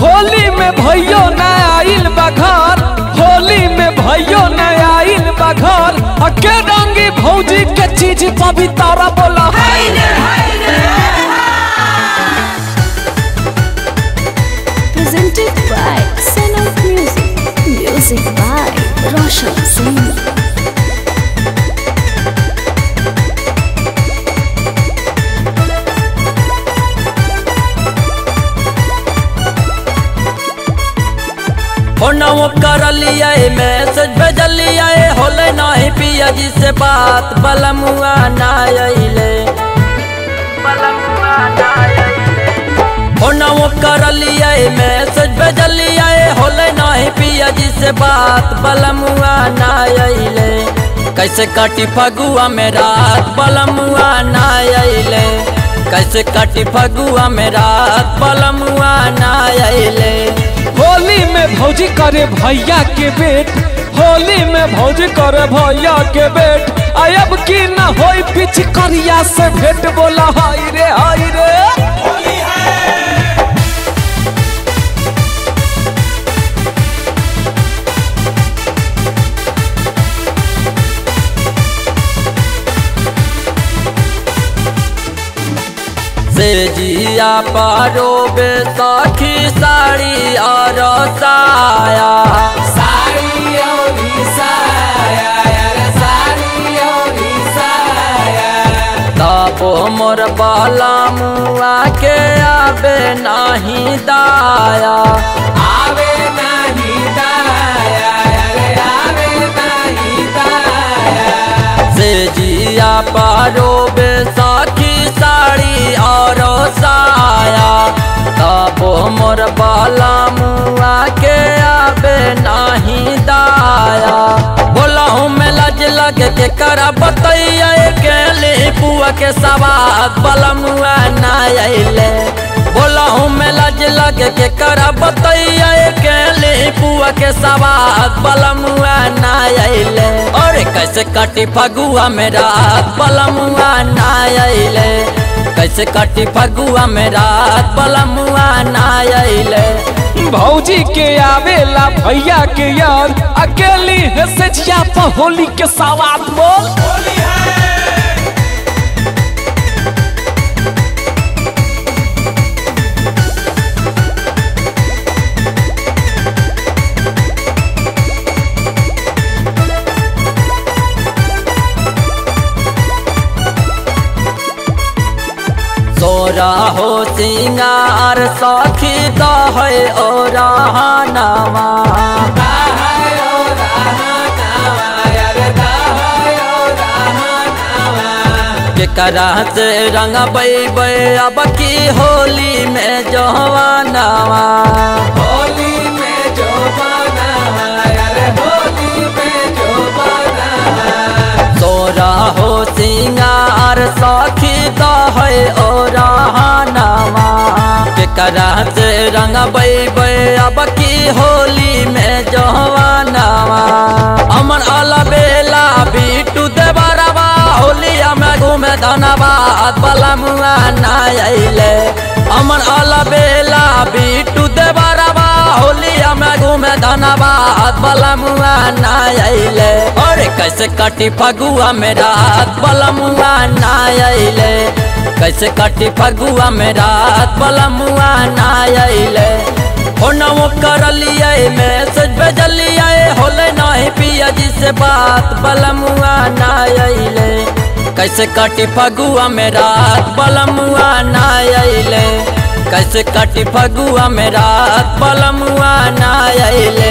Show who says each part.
Speaker 1: होली में भैयो न आइल बघर होली में भैयो न आइल बघर अके रंगी भौजी के चीज़ पवित्र बोला।
Speaker 2: फोनवो कर लिया मैसेज भेजलिया होले नहीं पिया जी से बात, बलमुआ ना अइले फोनवो कर लिया मैसेज भेजलिया होले नहीं पिया जी से बात, बलमुआ ना अइले कैसे काटी फगुआ में रात, बलमुआ ना अइले कैसे काटी फगुआ में रात, बलमुआ ना
Speaker 1: होली में भौजी करे भैया के बेट। होली में भौजी करे भैया के बेट। अब की न हो पिछ करिया से भेट बोला, हाय रे हाय रे।
Speaker 2: जिया पारो बेसाखी साड़ी और साया।
Speaker 1: साड़ी औरी साया साड़ी औरी साया।
Speaker 2: तापो मोर बाला मुआ के आबे नहीं दाया।
Speaker 1: आवे नहीं दाया आवे नहीं दाया।
Speaker 2: से जिया पारो बेसाखी मोर बाला मुआ के आबे नहीं दाया। बोला हूँ मैं लज लगे के करा बतैया के ले पुआ के सवाद बला मुआ ना अइले बोला हूँ मैं लज लगे के करा बतैया के ले पुआ के सवाद बला मुआ ना अइले और कैसे कटी फगुआ में रात बला मुआ ना अइले कैसे कटी फगुआ में रात बला मुआ ना
Speaker 1: भौजी के आवेला भैया के यार। अकेली होली के सवाद बोल।
Speaker 2: सोरा हो सिंगार सखी दहे ओ रहनवा केकरा से रंग बैबे अब की होली में जवानवा
Speaker 1: होली में जो बनावा यार होली में जो
Speaker 2: तोरा हो सिंगार सखी दहे ओ रहनवा केकरा से रंग बैबे अब की होली में जवानवा अमन अलबेला बीटू देवरवा होलिया में घूमे धनबाद बला मुआ ना अइले। अमन अलबेला बीटू देवरवा होलिया में घूमे धनबाद बला मुआ ना अइले। और कैसे कटी फगुआ में रात बला मुआ ना अइले। कैसे कटी फगुआ में रात बला मुआ ना अइले फोनवो कर लिया मैसेज भेजलिया होले नहीं पिया जी से बात बलमुआ ना अइले कैसे कटी फगुआ में रात बलमुआ ना अइले कैसे कटी फगुआ में रात बलमुआ ना अइले